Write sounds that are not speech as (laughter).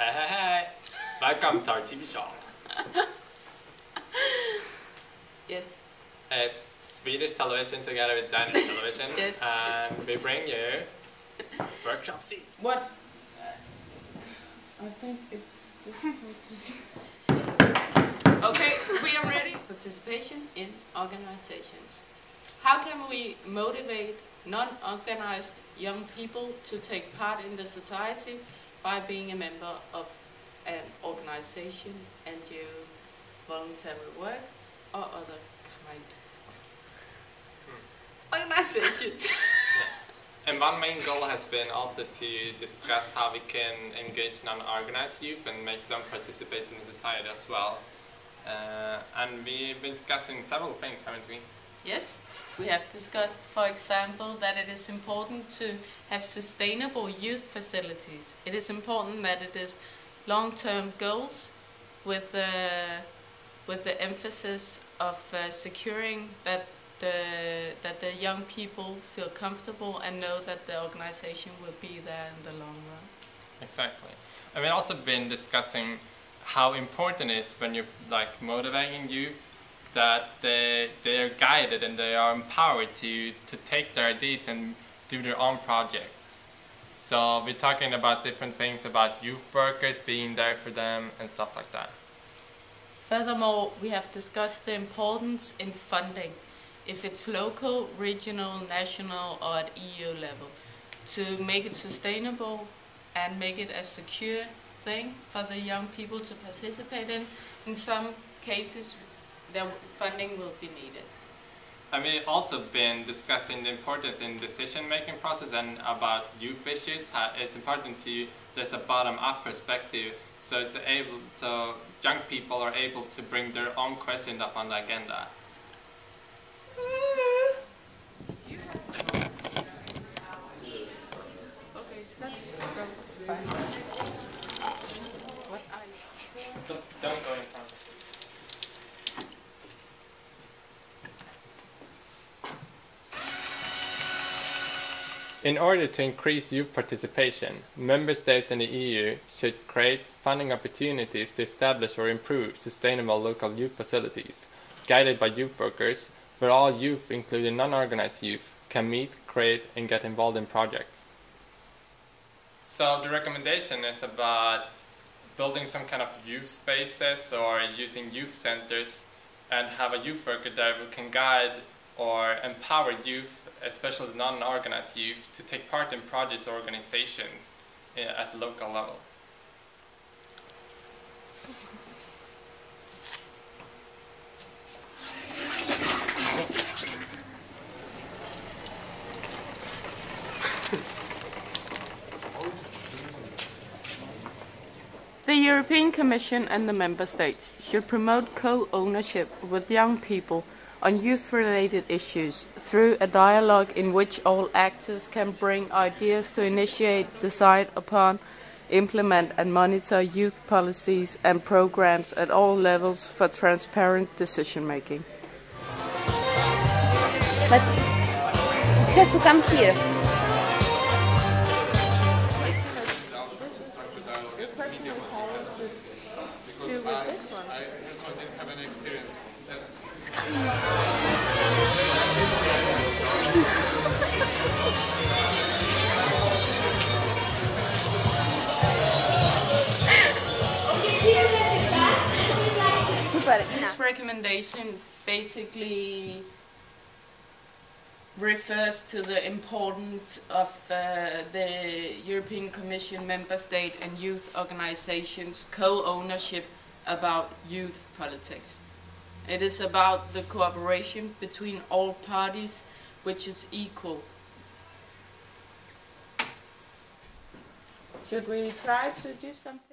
Hei, hei, hei. Welcome to our TV show. Yes. It's Swedish television together with Danish television, (laughs) Yes. and we bring you Workshop C. What? I think it's difficult Okay, we are ready. Participation in organizations. How can we motivate non-organized young people to take part in the society by being a member of an organization, NGO, voluntary work, or other kind of organizations? (laughs) And one main goal has been also to discuss how we can engage non-organized youth and make them participate in society as well. Uh, and we've been discussing several things, haven't we? Yes, we have discussed, for example, that it is important to have sustainable youth facilities. It is important that it is long-term goals with uh, with the emphasis of uh, securing that the that the young people feel comfortable and know that the organization will be there in the long run. Exactly. And we've also been discussing how important it is when you're like motivating youth that they they are guided and they are empowered to to take their ideas and do their own projects. So we're talking about different things about youth workers being there for them and stuff like that. Furthermore, we have discussed the importance in funding, if it's local, regional, national, or at EU level, to make it sustainable and make it a secure thing for the young people to participate in. In some cases, the funding will be needed. And we've also been discussing the importance in decision-making process and about youth issues. It's important to there's a bottom-up perspective, so it's able so young people are able to bring their own questions up on the agenda. What are you? Don't, don't go in front. In order to increase youth participation, member states in the EU should create funding opportunities to establish or improve sustainable local youth facilities, guided by youth workers, where all youth, including non-organized youth, can meet, create, and get involved in projects. So the recommendation is about building some kind of youth spaces or using youth centers and have a youth worker there who can guide or empower youth, especially non-organized youth, to take part in projects or organizations eh, at the local level. The European Commission and the Member States should promote co-ownership with young people on youth-related issues through a dialogue in which all actors can bring ideas to initiate, decide upon, implement and monitor youth policies and programs at all levels for transparent decision-making. But it has to come here. It's coming. This recommendation basically refers to the importance of uh, the European Commission member state and youth organizations co-ownership about youth politics. It is about the cooperation between all parties which is equal. Should we try to do something?